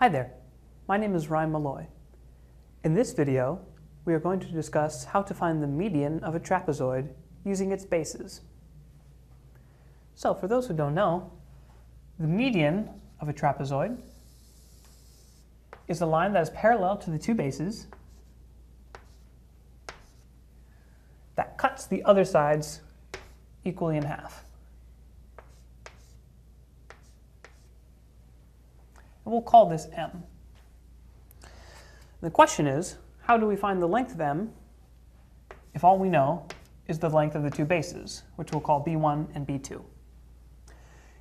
Hi there, my name is Ryan Malloy. In this video, we are going to discuss how to find the median of a trapezoid using its bases. So for those who don't know, the median of a trapezoid is the line that is parallel to the two bases that cuts the other sides equally in half. And we'll call this m. The question is, how do we find the length of m if all we know is the length of the two bases, which we'll call b1 and b2?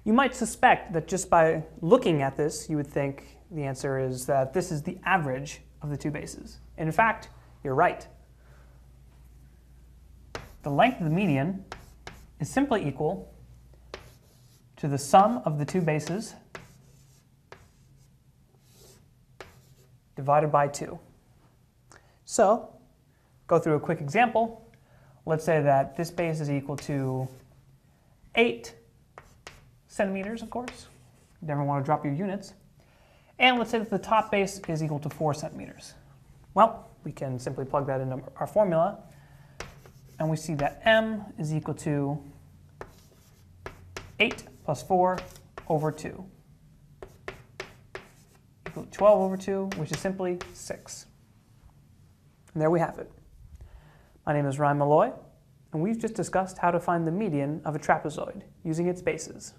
You might suspect that just by looking at this, you would think the answer is that this is the average of the two bases. And in fact, you're right. The length of the median is simply equal to the sum of the two bases divided by 2. So, go through a quick example. Let's say that this base is equal to 8 centimeters, of course. You never want to drop your units. And let's say that the top base is equal to 4 centimeters. Well, we can simply plug that into our formula. And we see that m is equal to 8 plus 4 over 2 equal to 12 over 2, which is simply 6. And there we have it. My name is Ryan Malloy, and we've just discussed how to find the median of a trapezoid using its bases.